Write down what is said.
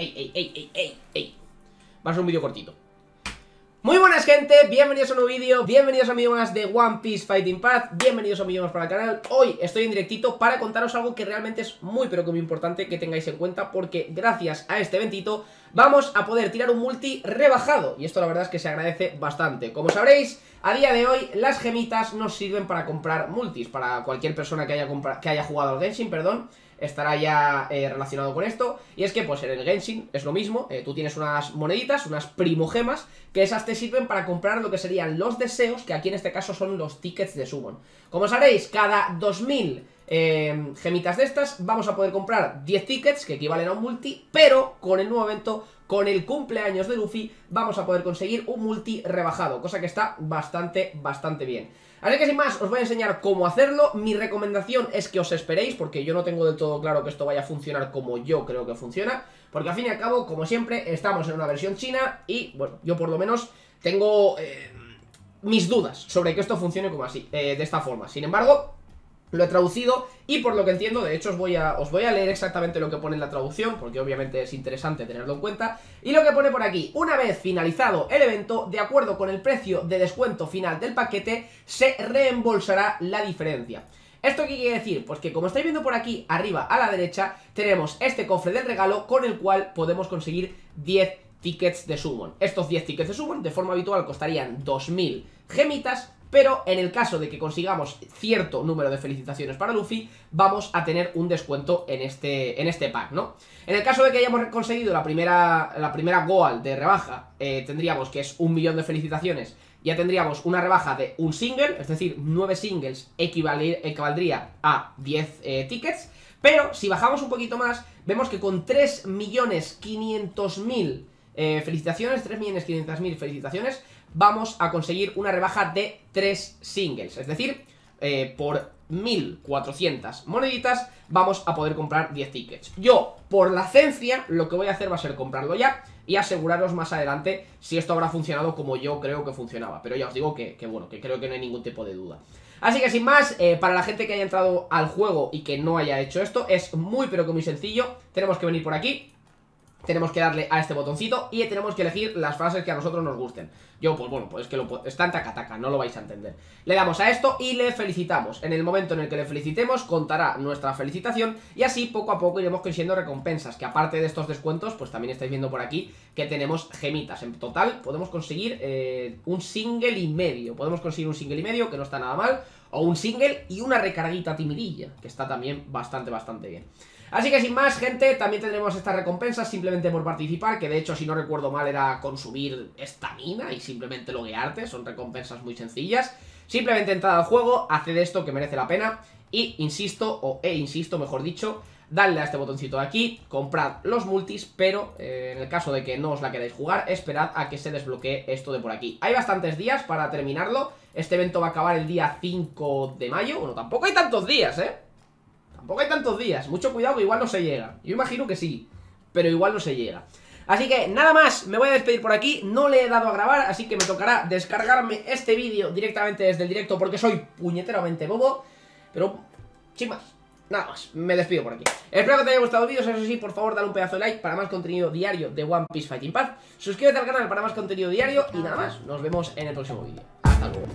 ey, ey, ey, ey, ey, ey. Va a ser un vídeo cortito. Muy buenas gente, bienvenidos a un nuevo vídeo, bienvenidos a un más de One Piece Fighting Path, bienvenidos a un vídeo más para el canal Hoy estoy en directito para contaros algo que realmente es muy pero que muy importante que tengáis en cuenta Porque gracias a este eventito vamos a poder tirar un multi rebajado Y esto la verdad es que se agradece bastante Como sabréis, a día de hoy las gemitas nos sirven para comprar multis Para cualquier persona que haya, que haya jugado al Genshin, perdón estará ya eh, relacionado con esto. Y es que, pues en el Genshin es lo mismo. Eh, tú tienes unas moneditas, unas primogemas, que esas te sirven para comprar lo que serían los deseos, que aquí en este caso son los tickets de Summon. Como sabréis, cada 2000 eh, gemitas de estas vamos a poder comprar 10 tickets, que equivalen a un multi, pero con el nuevo evento con el cumpleaños de Luffy vamos a poder conseguir un multi rebajado, cosa que está bastante, bastante bien. Así que sin más, os voy a enseñar cómo hacerlo. Mi recomendación es que os esperéis, porque yo no tengo del todo claro que esto vaya a funcionar como yo creo que funciona. Porque al fin y al cabo, como siempre, estamos en una versión china y, bueno, yo por lo menos tengo eh, mis dudas sobre que esto funcione como así, eh, de esta forma. Sin embargo, lo he traducido y por lo que entiendo, de hecho os voy, a, os voy a leer exactamente lo que pone en la traducción, porque obviamente es interesante tenerlo en cuenta. Y lo que pone por aquí, una vez finalizado el evento, de acuerdo con el precio de descuento final del paquete, se reembolsará la diferencia. ¿Esto qué quiere decir? Pues que como estáis viendo por aquí, arriba a la derecha, tenemos este cofre del regalo con el cual podemos conseguir 10 tickets de Summon. Estos 10 tickets de Summon de forma habitual costarían 2000 gemitas, pero en el caso de que consigamos cierto número de felicitaciones para Luffy, vamos a tener un descuento en este, en este pack, ¿no? En el caso de que hayamos conseguido la primera, la primera Goal de rebaja, eh, tendríamos que es un millón de felicitaciones, ya tendríamos una rebaja de un single, es decir, 9 singles equivaldría a 10 eh, tickets, pero si bajamos un poquito más, vemos que con 3.500.000 eh, felicitaciones, 3.500.000 felicitaciones, vamos a conseguir una rebaja de 3 singles. Es decir, eh, por 1400 moneditas vamos a poder comprar 10 tickets. Yo, por la ciencia, lo que voy a hacer va a ser comprarlo ya y aseguraros más adelante si esto habrá funcionado como yo creo que funcionaba. Pero ya os digo que, bueno, que creo que no hay ningún tipo de duda. Así que sin más, eh, para la gente que haya entrado al juego y que no haya hecho esto, es muy pero que muy sencillo. Tenemos que venir por aquí, tenemos que darle a este botoncito y tenemos que elegir las frases que a nosotros nos gusten. Yo, pues bueno, pues que lo, está en taca no lo vais a entender. Le damos a esto y le felicitamos. En el momento en el que le felicitemos, contará nuestra felicitación y así poco a poco iremos consiguiendo recompensas. Que aparte de estos descuentos, pues también estáis viendo por aquí que tenemos gemitas. En total podemos conseguir eh, un single y medio. Podemos conseguir un single y medio, que no está nada mal. O un single y una recarguita timidilla, que está también bastante, bastante bien. Así que sin más, gente, también tendremos estas recompensas simplemente por participar, que de hecho, si no recuerdo mal, era consumir estamina y simplemente loguearte, son recompensas muy sencillas. Simplemente entrad al juego, haced esto que merece la pena y insisto, o e insisto, mejor dicho, dadle a este botoncito de aquí, comprad los multis, pero eh, en el caso de que no os la queráis jugar, esperad a que se desbloquee esto de por aquí. Hay bastantes días para terminarlo, este evento va a acabar el día 5 de mayo, bueno, tampoco hay tantos días, ¿eh? Tampoco hay tantos días. Mucho cuidado que igual no se llega. Yo imagino que sí, pero igual no se llega. Así que nada más, me voy a despedir por aquí, no le he dado a grabar, así que me tocará descargarme este vídeo directamente desde el directo porque soy puñeteramente bobo, pero sin más, nada más, me despido por aquí. Espero que te haya gustado el vídeo, eso sí, por favor dale un pedazo de like para más contenido diario de One Piece Fighting Path, suscríbete al canal para más contenido diario y nada más, nos vemos en el próximo vídeo. Hasta luego.